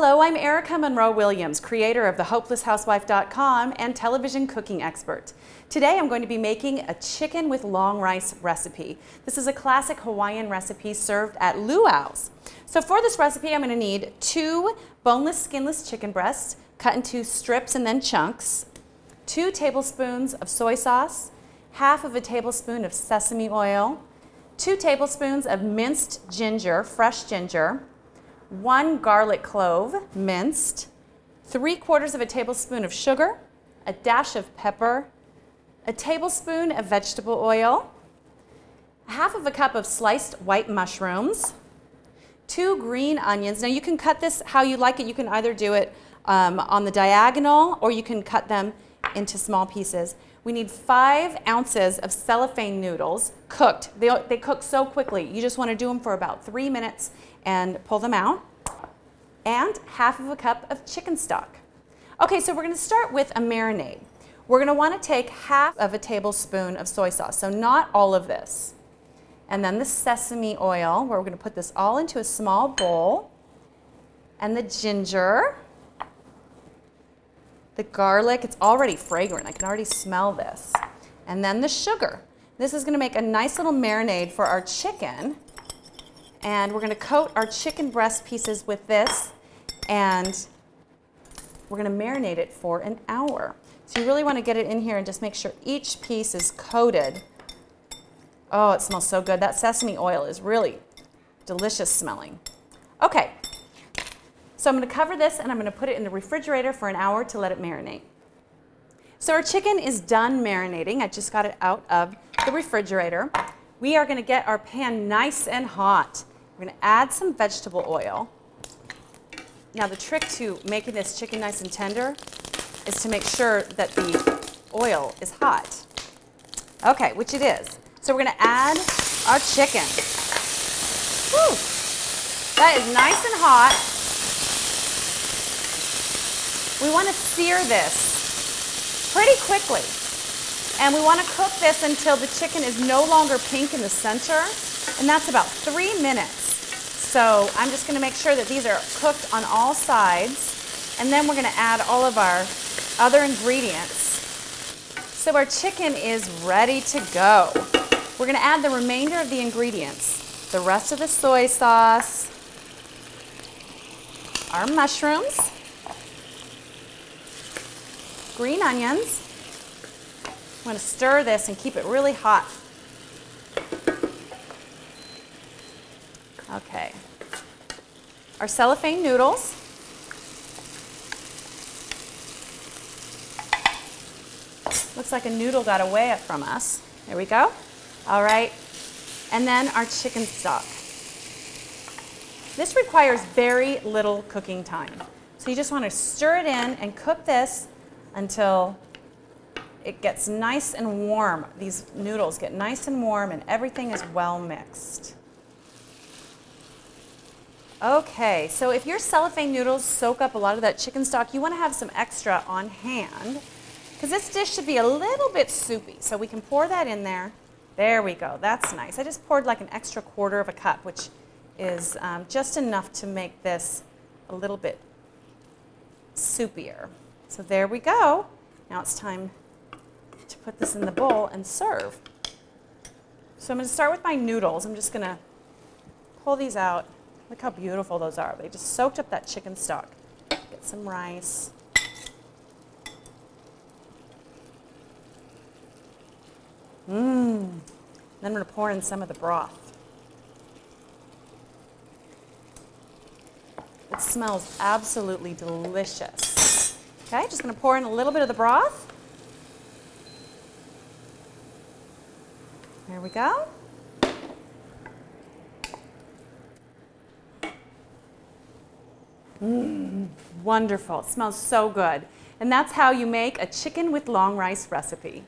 Hello, I'm Erika Monroe Williams, creator of thehopelesshousewife.com and television cooking expert. Today I'm going to be making a chicken with long rice recipe. This is a classic Hawaiian recipe served at luau's. So for this recipe I'm going to need two boneless skinless chicken breasts cut into strips and then chunks, two tablespoons of soy sauce, half of a tablespoon of sesame oil, two tablespoons of minced ginger, fresh ginger, one garlic clove minced, three quarters of a tablespoon of sugar, a dash of pepper, a tablespoon of vegetable oil, half of a cup of sliced white mushrooms, two green onions. Now you can cut this how you like it. You can either do it um, on the diagonal or you can cut them into small pieces. We need five ounces of cellophane noodles cooked. They, they cook so quickly. You just want to do them for about three minutes and pull them out. And half of a cup of chicken stock. Okay, so we're going to start with a marinade. We're going to want to take half of a tablespoon of soy sauce, so not all of this. And then the sesame oil, where we're going to put this all into a small bowl. And the ginger the garlic, it's already fragrant. I can already smell this. And then the sugar. This is gonna make a nice little marinade for our chicken. And we're gonna coat our chicken breast pieces with this and we're gonna marinate it for an hour. So you really wanna get it in here and just make sure each piece is coated. Oh, it smells so good. That sesame oil is really delicious smelling. Okay, so I'm going to cover this and I'm going to put it in the refrigerator for an hour to let it marinate. So our chicken is done marinating. I just got it out of the refrigerator. We are going to get our pan nice and hot. We're going to add some vegetable oil. Now the trick to making this chicken nice and tender is to make sure that the oil is hot. Okay, which it is. So we're going to add our chicken. Whew. That is nice and hot. We want to sear this pretty quickly. And we want to cook this until the chicken is no longer pink in the center. And that's about three minutes. So I'm just going to make sure that these are cooked on all sides. And then we're going to add all of our other ingredients. So our chicken is ready to go. We're going to add the remainder of the ingredients. The rest of the soy sauce, our mushrooms, green onions. I'm going to stir this and keep it really hot. Okay. Our cellophane noodles. Looks like a noodle got away from us. There we go. All right. And then our chicken stock. This requires very little cooking time. So you just want to stir it in and cook this until it gets nice and warm. These noodles get nice and warm and everything is well mixed. Okay, so if your cellophane noodles soak up a lot of that chicken stock, you want to have some extra on hand because this dish should be a little bit soupy. So we can pour that in there. There we go, that's nice. I just poured like an extra quarter of a cup, which is um, just enough to make this a little bit soupier. So there we go. Now it's time put this in the bowl and serve. So I'm going to start with my noodles. I'm just going to pull these out. Look how beautiful those are. They just soaked up that chicken stock. Get some rice. Mmm. Then I'm going to pour in some of the broth. It smells absolutely delicious. Okay, just going to pour in a little bit of the broth. There we go. Mmm, wonderful. It smells so good. And that's how you make a chicken with long rice recipe.